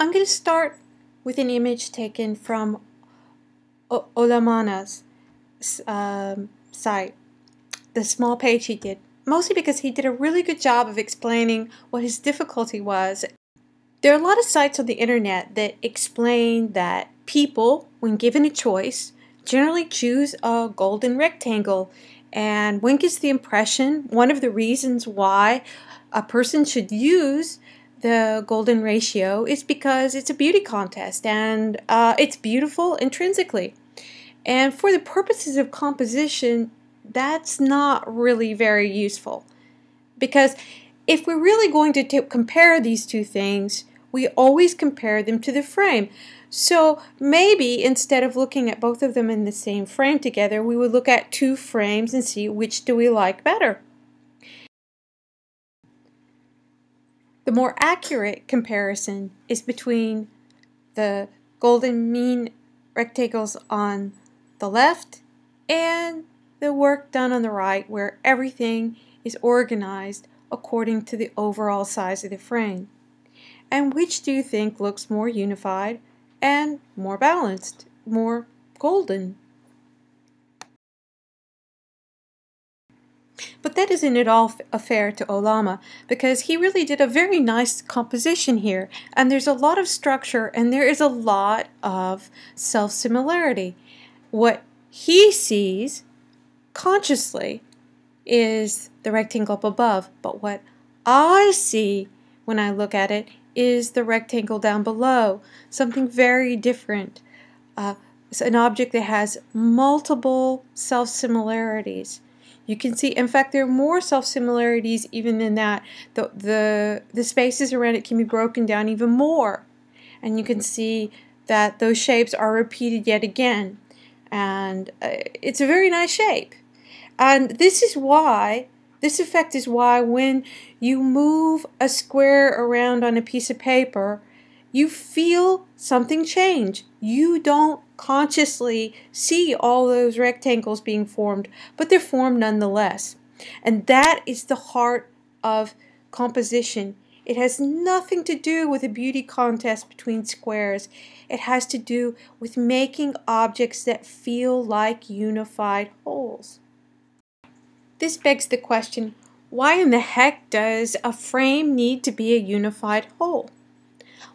I'm going to start with an image taken from o Olamana's um, site, the small page he did, mostly because he did a really good job of explaining what his difficulty was. There are a lot of sites on the internet that explain that people, when given a choice, generally choose a golden rectangle. And one gets the impression one of the reasons why a person should use the golden ratio is because it's a beauty contest and uh, it's beautiful intrinsically. And for the purposes of composition, that's not really very useful. Because if we're really going to compare these two things, we always compare them to the frame. So maybe instead of looking at both of them in the same frame together, we would look at two frames and see which do we like better. The more accurate comparison is between the golden mean rectangles on the left and the work done on the right where everything is organized according to the overall size of the frame. And which do you think looks more unified and more balanced, more golden? But that isn't at all a fair to Olama because he really did a very nice composition here and there's a lot of structure and there is a lot of self-similarity. What he sees consciously is the rectangle up above but what I see when I look at it is the rectangle down below, something very different. Uh, it's an object that has multiple self-similarities. You can see, in fact, there are more self-similarities even than that. The, the, the spaces around it can be broken down even more. And you can see that those shapes are repeated yet again. And uh, it's a very nice shape. And this is why, this effect is why when you move a square around on a piece of paper, you feel something change. You don't consciously see all those rectangles being formed, but they're formed nonetheless. And that is the heart of composition. It has nothing to do with a beauty contest between squares. It has to do with making objects that feel like unified wholes. This begs the question, why in the heck does a frame need to be a unified whole?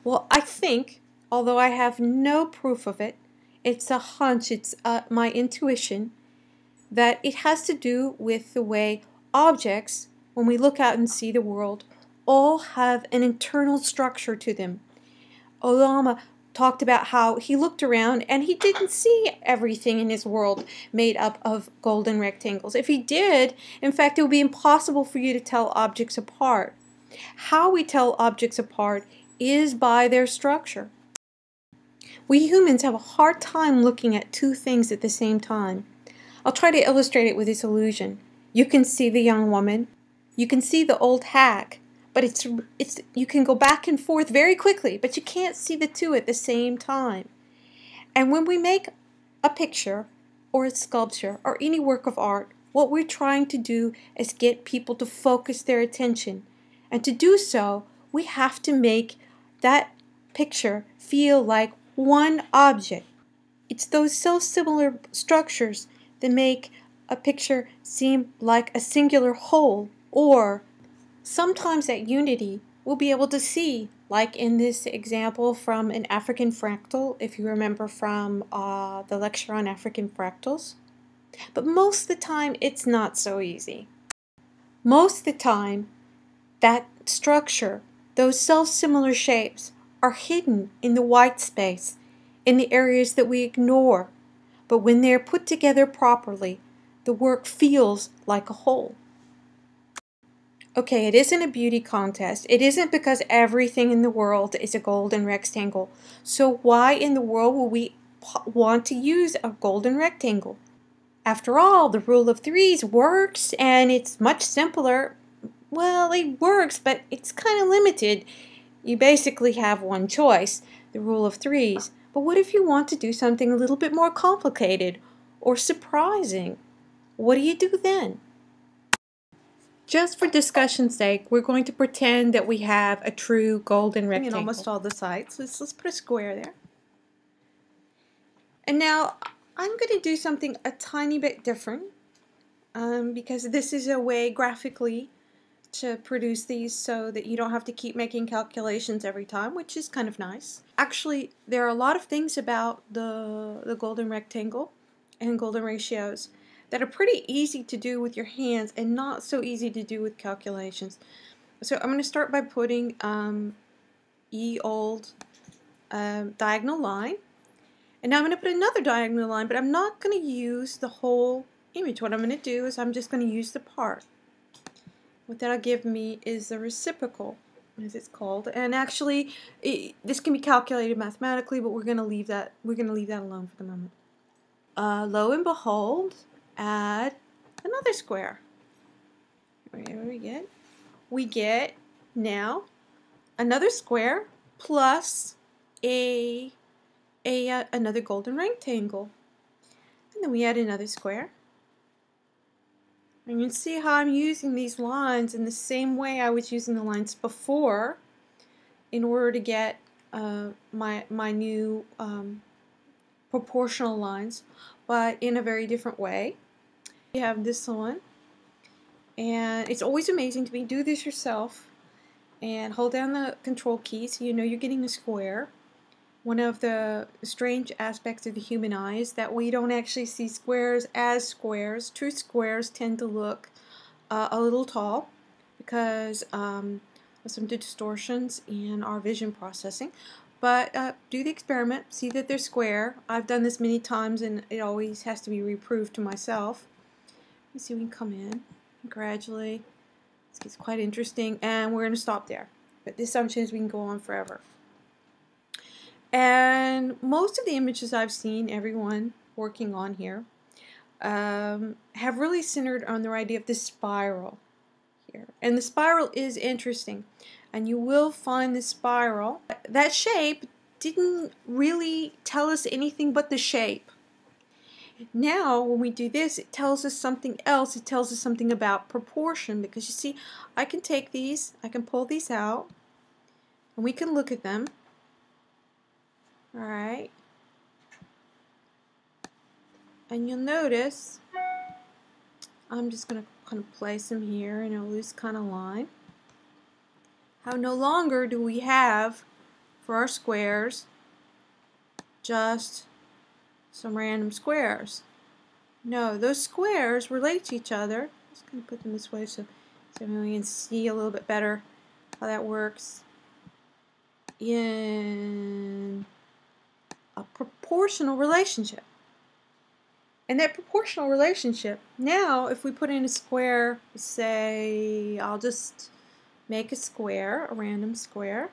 Well, I think, although I have no proof of it, it's a hunch, it's uh, my intuition, that it has to do with the way objects, when we look out and see the world, all have an internal structure to them. Olama talked about how he looked around and he didn't see everything in his world made up of golden rectangles. If he did, in fact, it would be impossible for you to tell objects apart. How we tell objects apart is by their structure. We humans have a hard time looking at two things at the same time. I'll try to illustrate it with this illusion. You can see the young woman, you can see the old hag, but it's it's you can go back and forth very quickly, but you can't see the two at the same time. And when we make a picture or a sculpture or any work of art, what we're trying to do is get people to focus their attention. And to do so, we have to make that picture feel like one object. It's those self-similar structures that make a picture seem like a singular whole or sometimes that unity we'll be able to see like in this example from an African fractal if you remember from uh, the lecture on African fractals. But most of the time it's not so easy. Most of the time that structure those self-similar shapes are hidden in the white space, in the areas that we ignore, but when they are put together properly, the work feels like a whole. Okay, it isn't a beauty contest. It isn't because everything in the world is a golden rectangle. So why in the world will we want to use a golden rectangle? After all, the rule of threes works and it's much simpler well, it works, but it's kind of limited. You basically have one choice, the rule of threes. But what if you want to do something a little bit more complicated or surprising? What do you do then? just for discussion's sake, we're going to pretend that we have a true golden rectangle. In almost all the sides. Let's, let's put a square there. And now I'm going to do something a tiny bit different um, because this is a way graphically to produce these so that you don't have to keep making calculations every time, which is kind of nice. Actually, there are a lot of things about the, the golden rectangle and golden ratios that are pretty easy to do with your hands and not so easy to do with calculations. So I'm going to start by putting um, E old um, diagonal line. And now I'm going to put another diagonal line, but I'm not going to use the whole image. What I'm going to do is I'm just going to use the part. What that'll give me is the reciprocal, as it's called. And actually, it, this can be calculated mathematically, but we're going to leave that. We're to leave that alone for the moment. Uh, lo and behold, add another square. Whatever we get, we get now another square plus a a uh, another golden rectangle. And then we add another square. And you can see how I'm using these lines in the same way I was using the lines before in order to get uh, my, my new um, proportional lines, but in a very different way. We have this one, and it's always amazing to me. Do this yourself, and hold down the control key so you know you're getting a square. One of the strange aspects of the human eye is that we don't actually see squares as squares. True squares tend to look uh, a little tall because um, of some distortions in our vision processing. But uh, do the experiment, see that they're square. I've done this many times and it always has to be reproved to myself. Let's see we can come in gradually. Gets quite interesting, and we're going to stop there. But the assumption is we can go on forever. And most of the images I've seen everyone working on here um, have really centered on their idea of the spiral here. And the spiral is interesting. And you will find the spiral. That shape didn't really tell us anything but the shape. Now, when we do this, it tells us something else. It tells us something about proportion because you see, I can take these, I can pull these out, and we can look at them. Alright. And you'll notice, I'm just going to kind of place them here in a loose kind of line. How no longer do we have, for our squares, just some random squares. No, those squares relate to each other. I'm just going to put them this way so, so we can see a little bit better how that works in a proportional relationship. And that proportional relationship, now if we put in a square, say, I'll just make a square, a random square,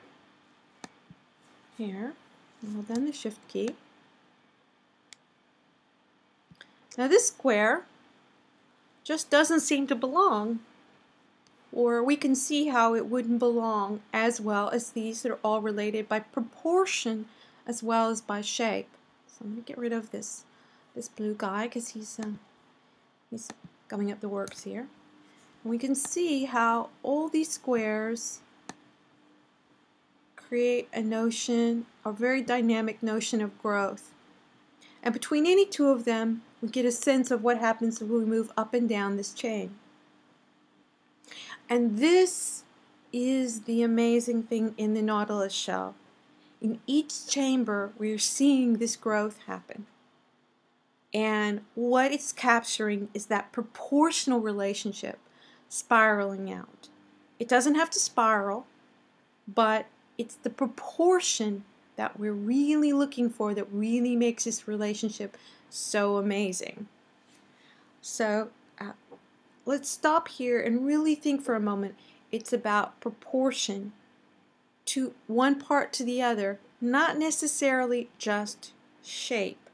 here, hold down the shift key, Now this square just doesn't seem to belong or we can see how it wouldn't belong as well as these that are all related by proportion as well as by shape. So I'm going to get rid of this this blue guy because he's uh, he's coming up the works here. We can see how all these squares create a notion, a very dynamic notion of growth. And between any two of them, we get a sense of what happens when we move up and down this chain. And this is the amazing thing in the Nautilus shell. In each chamber, we're seeing this growth happen. And what it's capturing is that proportional relationship spiraling out. It doesn't have to spiral, but it's the proportion that we're really looking for that really makes this relationship so amazing. So uh, let's stop here and really think for a moment. It's about proportion to one part to the other, not necessarily just shape.